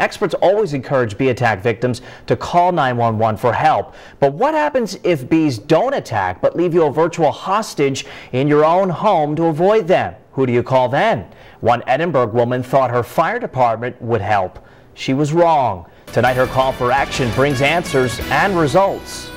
Experts always encourage bee attack victims to call 911 for help. But what happens if bees don't attack but leave you a virtual hostage in your own home to avoid them? Who do you call then? One Edinburg woman thought her fire department would help. She was wrong. Tonight her call for action brings answers and results.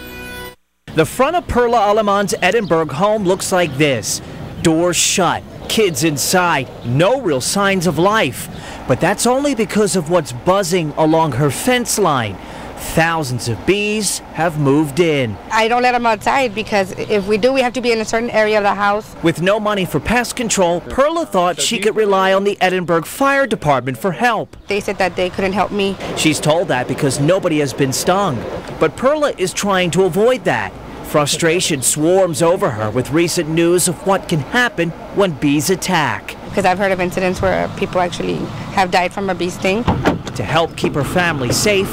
The front of Perla Aleman's Edinburg home looks like this. Doors shut, kids inside, no real signs of life. But that's only because of what's buzzing along her fence line. Thousands of bees have moved in. I don't let them outside because if we do, we have to be in a certain area of the house. With no money for pest control, Perla thought she could rely on the Edinburg Fire Department for help. They said that they couldn't help me. She's told that because nobody has been stung. But Perla is trying to avoid that. Frustration swarms over her with recent news of what can happen when bees attack. Because I've heard of incidents where people actually have died from a bee sting. To help keep her family safe,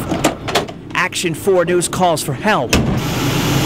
Action 4 News calls for help.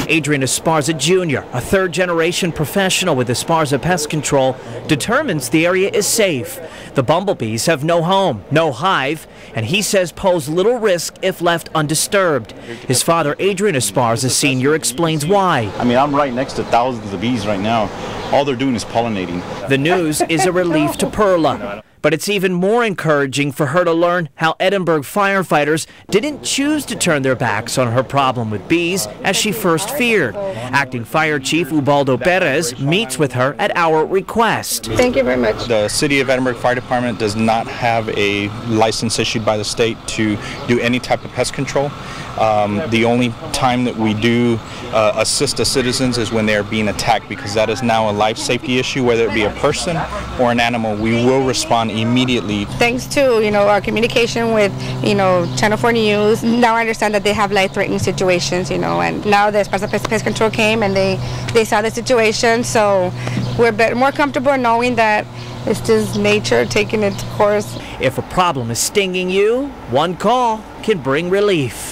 Adrian Esparza Jr., a third generation professional with Esparza Pest Control, determines the area is safe. The bumblebees have no home, no hive, and he says pose little risk if left undisturbed. His father, Adrian Esparza Sr., explains why. I mean, I'm right next to thousands of bees right now. All they're doing is pollinating. The news is a relief to Perla. But it's even more encouraging for her to learn how Edinburg firefighters didn't choose to turn their backs on her problem with bees as she first feared. Acting Fire Chief Ubaldo Perez meets with her at our request. Thank you very much. The City of Edinburg Fire Department does not have a license issued by the state to do any type of pest control. Um, the only time that we do uh, assist the citizens is when they are being attacked because that is now a life safety issue, whether it be a person or an animal. We will respond immediately. Thanks to you know our communication with you know Channel 4 News, now I understand that they have life-threatening situations, you know, and now the Esparza Pest, Pest Control came and they they saw the situation, so we're better, more comfortable knowing that it's just nature taking its course. If a problem is stinging you, one call can bring relief.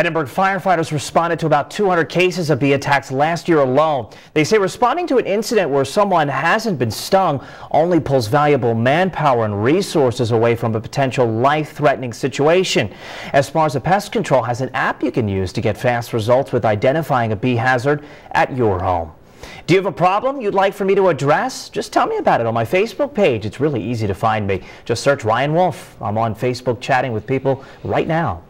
Edinburg firefighters responded to about 200 cases of bee attacks last year alone. They say responding to an incident where someone hasn't been stung only pulls valuable manpower and resources away from a potential life-threatening situation. As far Esparza Pest Control has an app you can use to get fast results with identifying a bee hazard at your home. Do you have a problem you'd like for me to address? Just tell me about it on my Facebook page. It's really easy to find me. Just search Ryan Wolf. I'm on Facebook chatting with people right now.